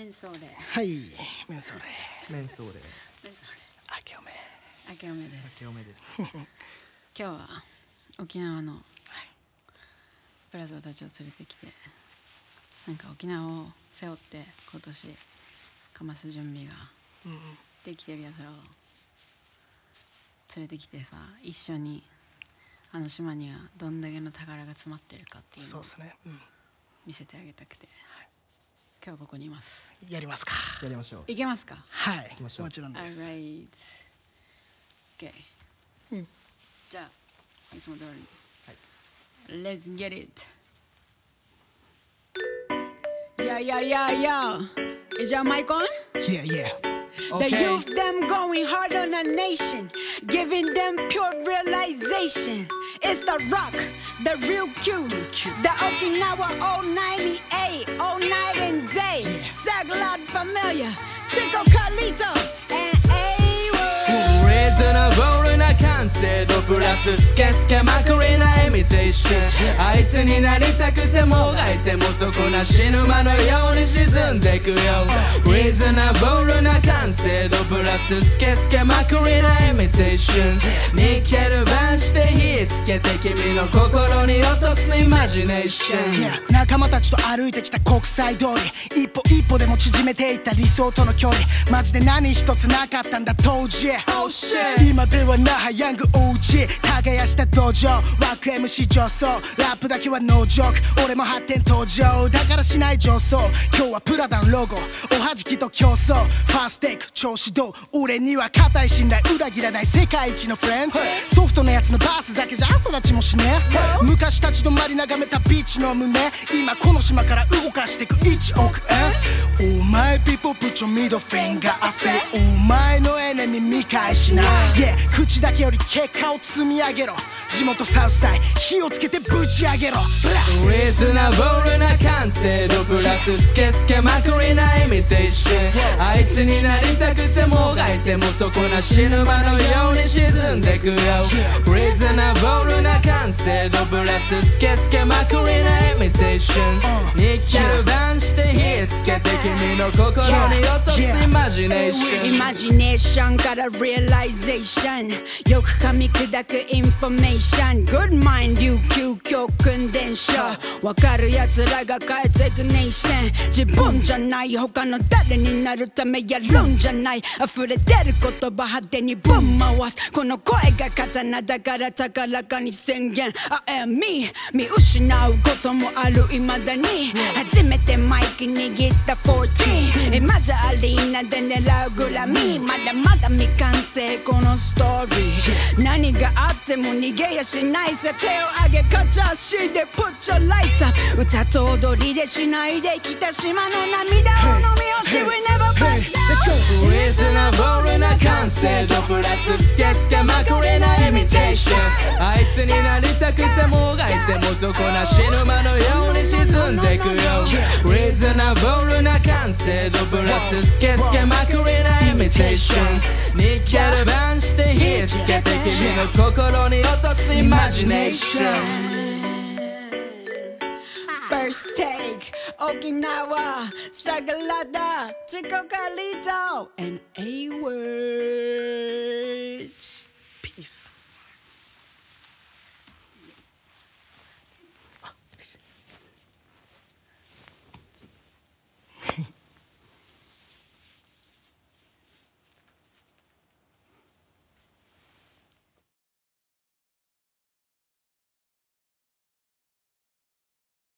メンソーレはい。メンソーレメンソーレメンソーあけおめ。レ明けおめです。清めです。今日は沖縄のブラザーたちを連れてきてなんか沖縄を背負って今年かます準備ができてるやつらを連れてきてさ一緒にあの島にはどんだけの宝が詰まってるかっていうのを見せてあげたくて今日ここにいますやりますかやりましょういけますかはいきましょうもちろんです Alright OK じゃあいつも通りに Let's get it Yeah yeah yeah yeah Is your mic on? Yeah yeah The youth them going hard on a nation, giving them pure realization. It's the rock, the real Q, the Okinawa 098, all night and day. Saglot familiar, Chico Carlito, 精度プラススケスケまくりなイミテーションあいつになりたくてもがいてもそこなし沼のように沈んでくよ。リーズナブルな完成度プラススケスケまくりなイミテーションニッケルバンして火つけて君の心に落とす。ジネーション Yeah. 仲間たちと歩いてきた国際通り。一歩一歩でも縮めていった理想との距離。マジで何一つなかったんだ当時。Oh shit. 今ではなはヤング OG 耕した道場。枠 MC 上層。ラップだけはノージョーク俺も発展登場だからしない上層。今日はプラダンロゴ。おはじきと競争ファーステイク。調子どう？俺には固い信頼。裏切らない。世界一のフレンズ。ソフトなやつのバースだけじゃ朝立ちもしねえ。昔立ち止まり眺めたビーチの胸。今この島から動かしてく1億。円お前 people put your middle finger あせお前のエネミ見返しな。Yeah 口だけより結果を積み上げろ。地元サウスサイ火をつけてぶち上げろ。リーズナブルな完成度プラススケスケまくりなイミテーションあいつになりたくてもがいてもそこな死ぬ間のように沈んでくよ。リーズナブルな完成度プラススケスケまくりなイミテーションニッケルバンして火つけて君の心に落とすイマジネーションイマジネーションから realization よく噛み砕くインフォメーション Good mind 琉球教訓わかる奴らが変えていくネーション自分じゃない他の誰になるためやるんじゃない。溢れ出る言葉派手にぶん回す。この声が刀だから高らかに宣言。I am me 見失うこともある未だに。初めてマイク握った14今じゃアリーナで狙うグラミー。まだまだ未完成。このストーリー。何があっても逃げやしない。さ手を上げかち足で Put your lights up. 歌と踊りでしないできた島の涙を飲み干し We never back down リーズナブルな完成度プラススケスケまくりなイミテーションあいつになりたくてもがいてもそこな死ぬ間のように沈んでくよ。リーズナブルな完成度プラススケスケまくりなイミテーションニッケルバンして火つけて君の心に落とすイマジネーション steak, Okinawa, Sagalada, Chico Calito, and A word.